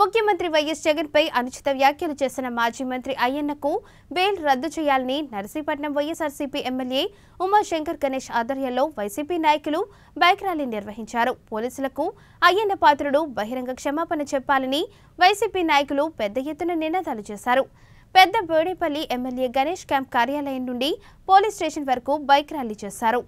ముఖ్యమంత్రి వైఎస్ జగన్పై అనుచిత వ్యాఖ్యలు చేసిన మాజీ మంత్రి అయ్యన్నకు బెయిల్ రద్దు చేయాలని నర్సీపట్నం వైఎస్ఆర్సీపీ ఎమ్మెల్యే ఉమాశంకర్ గణేష్ ఆధ్వర్యంలో వైసీపీ నాయకులు బైక్ ర్యాలీ నిర్వహించారు. పోలీసులకు అయ్యన్న పాత్రుడు బహిరంగ క్షమాపణ చెప్పాలని వైసీపీ నాయకులు పెద్ద ఎత్తున నినాదాలు చేశారు. పెద్ద బోడేపల్లి ఎమ్మెల్యే గణేష్ క్యాంప్ కార్యాలయం నుండి పోలీస్ స్టేషన్ వరకు బైక్ ర్యాలీ చేశారు.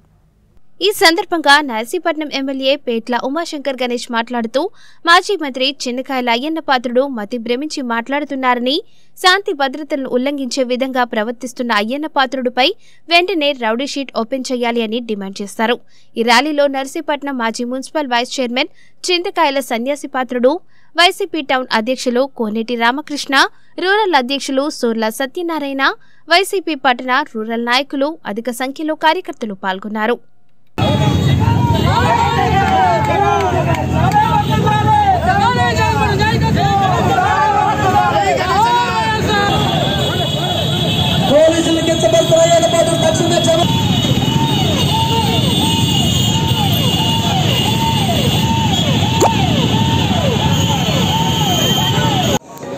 ఈ సందర్భంగా నర్సీపట్నం ఎమ్మెల్యే పేట్ల ఉమాశంకర్ గణేష్ మాట్లాడుతూ మాజీ మంత్రి చిన్నకాయల అయ్యన్న పాత్రుడు మతి భ్రమించి మాట్లాడుతున్నారని శాంతి భద్రతలను ఉల్లంఘించే విధంగా ప్రవర్తిస్తున్న అయ్యన్న పాత్రుడిపై వెంటనే రౌడీ షీట్ ఓపెన్ చేయాలి అని డిమాండ్ చేశారు ఈ ర్యాలీలో నర్సీపట్నం మాజీ మున్సిపల్ వైస్ చైర్మన్ చింతకాయల సన్యాసి పాత్రుడు వైసీపీ టౌన్ అధ్యక్షులు కోనేటి రామకృష్ణ రూరల్ అధ్యక్షులు సూర్ల సత్యనారాయణ వైసీపీ పట్టణ రూరల్ నాయకులు అధిక సంఖ్యలో కార్యకర్తలు పాల్గొన్నారు. పోలీసులు కించబడుతున్నాయన్న పాత్ర తక్షణమే క్షమ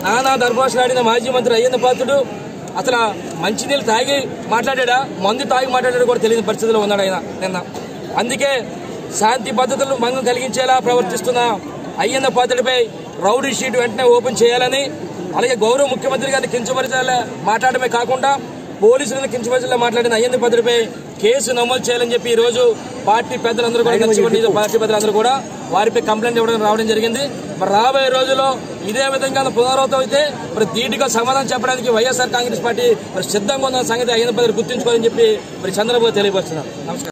నానా దర్భాషలాడిన మాజీ మంత్రి అయ్యన్న పాత్రుడు అసలు మంచినీళ్ళు తాగి మాట్లాడా మందు తాగి మాట్లాడాడు కూడా తెలియని పరిస్థితిలో ఉన్నాడు ఆయన నిన్న. అందుకే శాంతి భద్రతలు భంగం కలిగించేలా ప్రవర్తిస్తున్న అయ్యన్న పాత్రుడిపై రౌడీ షీట్ వెంటనే ఓపెన్ చేయాలని అలాగే గౌరవ ముఖ్యమంత్రి గారిని కించపరిచేలా మాట్లాడమే కాకుండా పోలీసులను కించపరిచేలా మాట్లాడిన అయ్యన్న పాత్రుడిపై కేసు నమోదు చేయాలని చెప్పి ఈ రోజు పార్టీ పెద్దలందరూ కూడా పార్టీ పెద్దలందరూ కూడా వారిపై కంప్లైంట్ ఇవ్వడం రావడం జరిగింది. మరి రాబోయే రోజుల్లో ఇదే విధంగా పునరావృతం అయితే మరి ధీటుగా సమాధానం చెప్పడానికి వైఎస్ఆర్ కాంగ్రెస్ పార్టీ మరి సిద్ధంగా ఉన్న సంగతి అయ్యన్న పాత్రుడు గుర్తుంచుకోవాలని చెప్పి మరి చంద్రబాబు తెలియపరుస్తున్నారు. నమస్కారం.